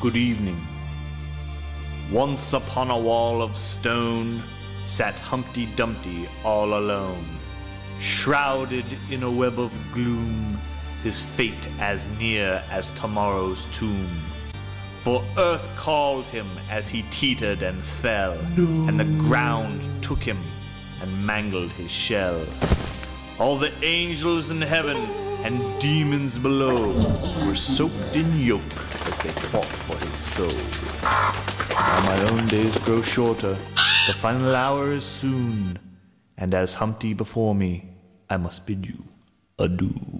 Good evening. Once upon a wall of stone sat Humpty Dumpty all alone, shrouded in a web of gloom, his fate as near as tomorrow's tomb. For earth called him as he teetered and fell, and the ground took him and mangled his shell. All the angels in heaven and demons below were soaked in yolk as they fought for his soul. Now my own days grow shorter, the final hour is soon, and as Humpty before me, I must bid you adieu.